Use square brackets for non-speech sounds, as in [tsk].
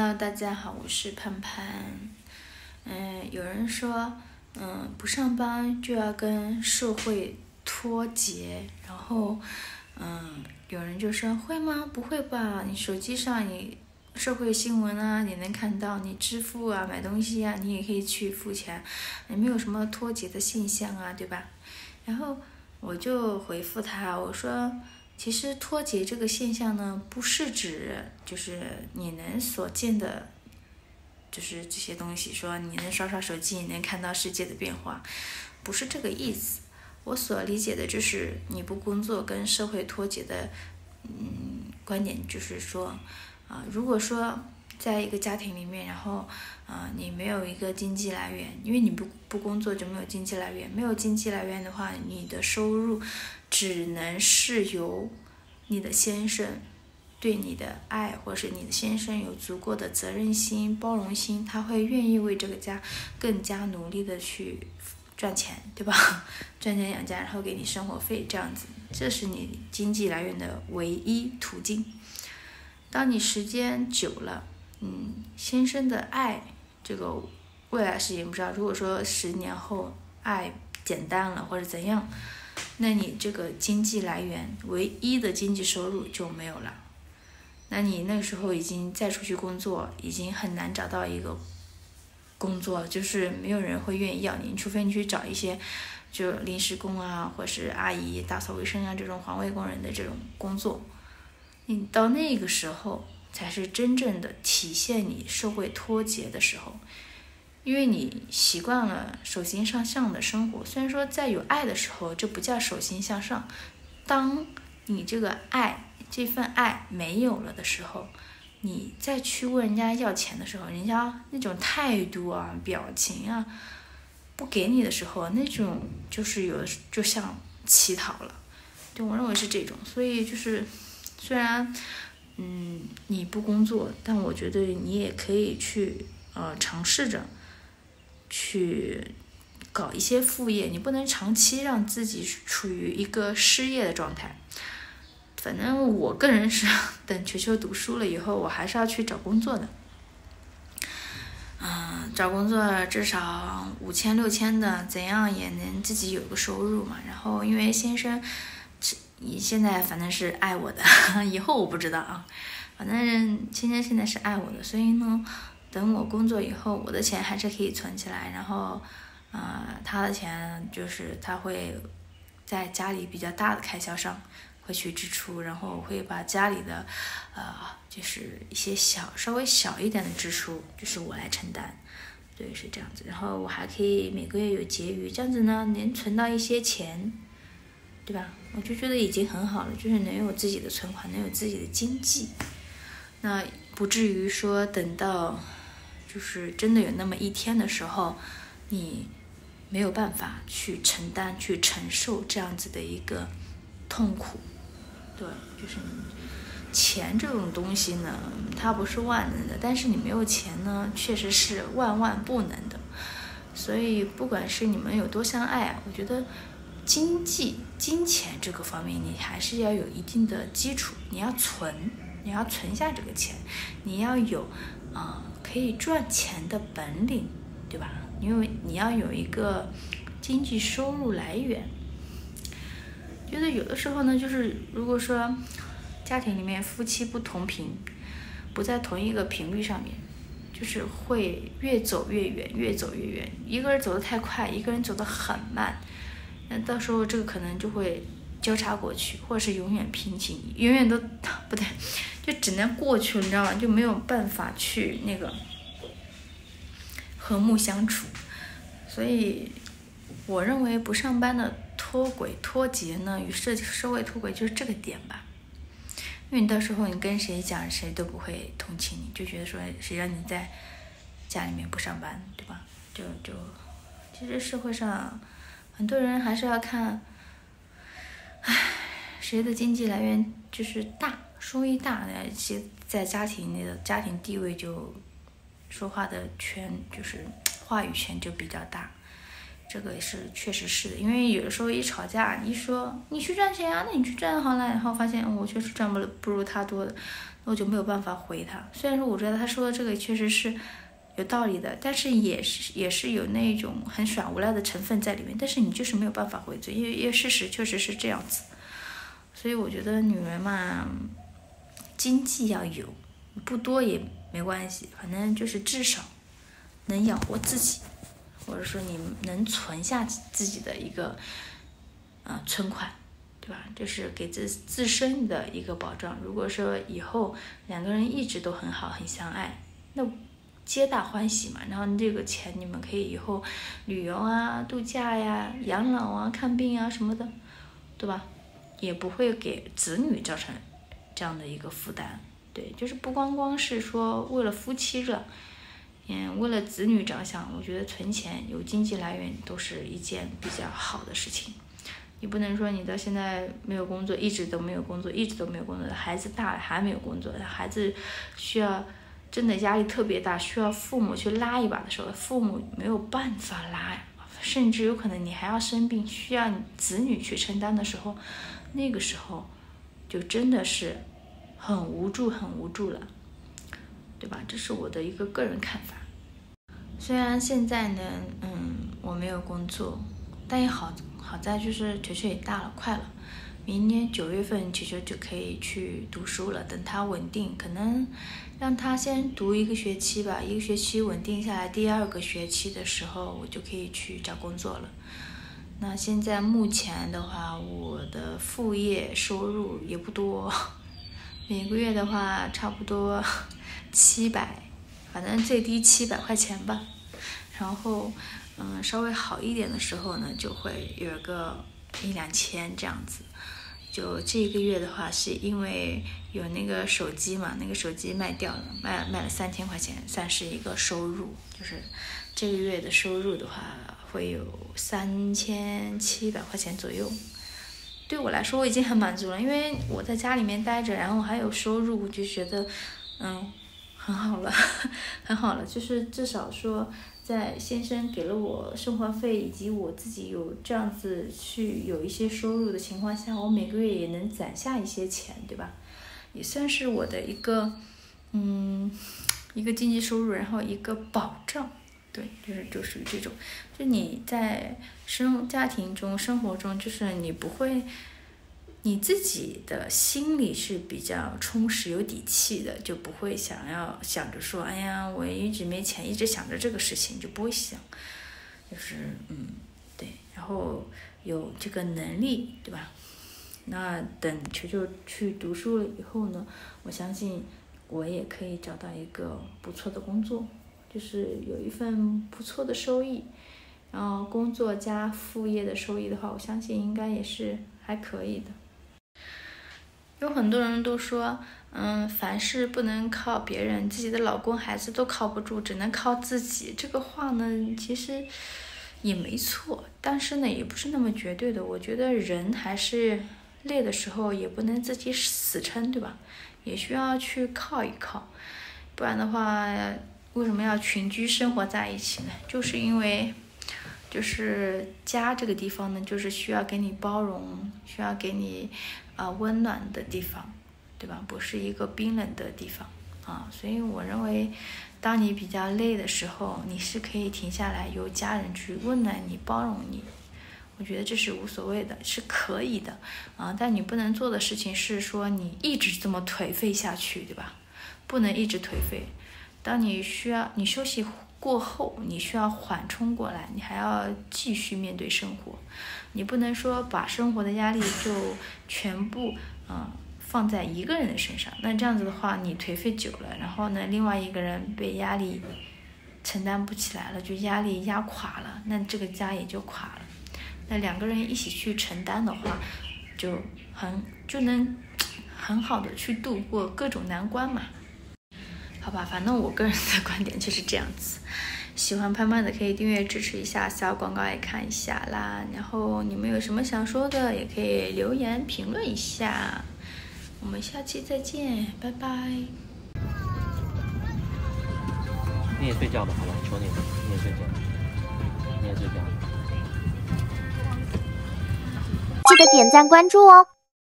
Hello，大家好，我是盼盼。嗯，有人说，嗯，不上班就要跟社会脱节，然后，嗯，有人就说会吗？不会吧？你手机上你社会新闻啊，你能看到，你支付啊，买东西啊，你也可以去付钱，也没有什么脱节的现象啊，对吧？然后我就回复他，我说。其实脱节这个现象呢，不是指就是你能所见的，就是这些东西，说你能刷刷手机，你能看到世界的变化，不是这个意思。我所理解的就是你不工作跟社会脱节的，嗯，观点就是说，啊，如果说在一个家庭里面，然后，啊，你没有一个经济来源，因为你不不工作就没有经济来源，没有经济来源的话，你的收入。只能是由你的先生对你的爱，或是你的先生有足够的责任心、包容心，他会愿意为这个家更加努力的去赚钱，对吧？[laughs] 赚钱养家，然后给你生活费，这样子，这是你经济来源的唯一途径。当你时间久了，嗯，先生的爱，这个未来事情不知道。如果说十年后爱减淡了，或者怎样？那你这个经济来源唯一的经济收入就没有了，那你那时候已经再出去工作，已经很难找到一个工作，就是没有人会愿意要你，除非你去找一些就临时工啊，或是阿姨打扫卫生啊这种环卫工人的这种工作，你到那个时候才是真正的体现你社会脱节的时候。因为你习惯了手心向上的生活，虽然说在有爱的时候，这不叫手心向上。当你这个爱这份爱没有了的时候，你再去问人家要钱的时候，人家那种态度啊、表情啊，不给你的时候，那种就是有的就像乞讨了。对我认为是这种，所以就是虽然嗯你不工作，但我觉得你也可以去呃尝试着。去搞一些副业，你不能长期让自己处于一个失业的状态。反正我个人是等球球读书了以后，我还是要去找工作的。嗯，找工作至少五千六千的，怎样也能自己有个收入嘛。然后因为先生，你现在反正是爱我的，[laughs] 以后我不知道啊。反正芊芊现在是爱我的，所以呢。等我工作以后，我的钱还是可以存起来，然后，呃，他的钱就是他会在家里比较大的开销上会去支出，然后我会把家里的，呃，就是一些小稍微小一点的支出，就是我来承担，对，是这样子。然后我还可以每个月有结余，这样子呢，能存到一些钱，对吧？我就觉得已经很好了，就是能有自己的存款，能有自己的经济，那不至于说等到。就是真的有那么一天的时候，你没有办法去承担、去承受这样子的一个痛苦。对，就是钱这种东西呢，它不是万能的，但是你没有钱呢，确实是万万不能的。所以，不管是你们有多相爱，我觉得经济、金钱这个方面，你还是要有一定的基础。你要存，你要存下这个钱，你要有啊。可以赚钱的本领，对吧？因为你要有一个经济收入来源。觉得有的时候呢，就是如果说家庭里面夫妻不同频，不在同一个频率上面，就是会越走越远，越走越远。一个人走得太快，一个人走得很慢，那到时候这个可能就会交叉过去，或者是永远平行，永远都 [laughs] 不对。就只能过去，你知道吗？就没有办法去那个和睦相处，所以我认为不上班的脱轨脱节呢，与社社会脱轨就是这个点吧。因为你到时候你跟谁讲，谁都不会同情你，就觉得说谁让你在家里面不上班，对吧？就就其实社会上很多人还是要看，唉，谁的经济来源就是大。收益大，一些在家庭里的家庭地位就说话的权就是话语权就比较大，这个是确实是的，因为有的时候一吵架，一说你去赚钱啊，那你去赚好了，然后发现我确实赚不了不如他多的，那我就没有办法回他。虽然说我觉得他说的这个确实是有道理的，但是也是也是有那种很耍无赖的成分在里面，但是你就是没有办法回嘴，因为因为事实确实是这样子。所以我觉得女人嘛，经济要有，不多也没关系，反正就是至少能养活自己。或者说你能存下自己的一个呃存款，对吧？就是给自自身的一个保障。如果说以后两个人一直都很好很相爱，那皆大欢喜嘛。然后这个钱你们可以以后旅游啊、度假呀、养老啊、看病啊什么的，对吧？也不会给子女造成这样的一个负担。对，就是不光光是说为了夫妻热。嗯，为了子女着想，我觉得存钱有经济来源都是一件比较好的事情。你不能说你到现在没有工作，一直都没有工作，一直都没有工作，孩子大了还没有工作，孩子需要真的压力特别大，需要父母去拉一把的时候，父母没有办法拉，甚至有可能你还要生病，需要你子女去承担的时候，那个时候就真的是很无助，很无助了，对吧？这是我的一个个人看法。虽然现在呢，嗯，我没有工作，但也好好在就是球球也大了，快了，明年九月份其实就可以去读书了。等他稳定，可能让他先读一个学期吧，一个学期稳定下来，第二个学期的时候我就可以去找工作了。那现在目前的话，我的副业收入也不多，每个月的话差不多七百。反正最低七百块钱吧，然后，嗯，稍微好一点的时候呢，就会有个一两千这样子。就这个月的话，是因为有那个手机嘛，那个手机卖掉了，卖卖了三千块钱，算是一个收入。就是这个月的收入的话，会有三千七百块钱左右。对我来说，我已经很满足了，因为我在家里面待着，然后还有收入，我就觉得，嗯。很好了，[laughs] 很好了，就是至少说，在先生给了我生活费，以及我自己有这样子去有一些收入的情况下，我每个月也能攒下一些钱，对吧？也算是我的一个，嗯，一个经济收入，然后一个保障，对，就是就属于这种，就你在生家庭中、生活中，就是你不会。你自己的心里是比较充实、有底气的，就不会想要想着说，哎呀，我一直没钱，一直想着这个事情，就不会想，就是嗯，对，然后有这个能力，对吧？那等球球去读书了以后呢，我相信我也可以找到一个不错的工作，就是有一份不错的收益，然后工作加副业的收益的话，我相信应该也是还可以的。有很多人都说，嗯，凡事不能靠别人，自己的老公、孩子都靠不住，只能靠自己。这个话呢，其实也没错，但是呢，也不是那么绝对的。我觉得人还是累的时候，也不能自己死撑，对吧？也需要去靠一靠，不然的话，为什么要群居生活在一起呢？就是因为，就是家这个地方呢，就是需要给你包容，需要给你。啊，温暖的地方，对吧？不是一个冰冷的地方啊，所以我认为，当你比较累的时候，你是可以停下来，由家人去温暖你、包容你。我觉得这是无所谓的，是可以的啊。但你不能做的事情是说你一直这么颓废下去，对吧？不能一直颓废。当你需要你休息过后，你需要缓冲过来，你还要继续面对生活。你不能说把生活的压力就全部嗯放在一个人的身上，那这样子的话，你颓废久了，然后呢，另外一个人被压力承担不起来了，就压力压垮了，那这个家也就垮了。那两个人一起去承担的话，就很就能 [tsk] 很好的去度过各种难关嘛。好吧反正我个人的 [laughs] 观点就是这样子。喜欢潘潘的可以订阅支持一下小广告也看一下啦。然后你们有什么想说的也可以留言评论一下。我们下期再见拜拜。你也睡觉吧好吧求你了你也睡觉你也睡觉。记得点赞关注哦。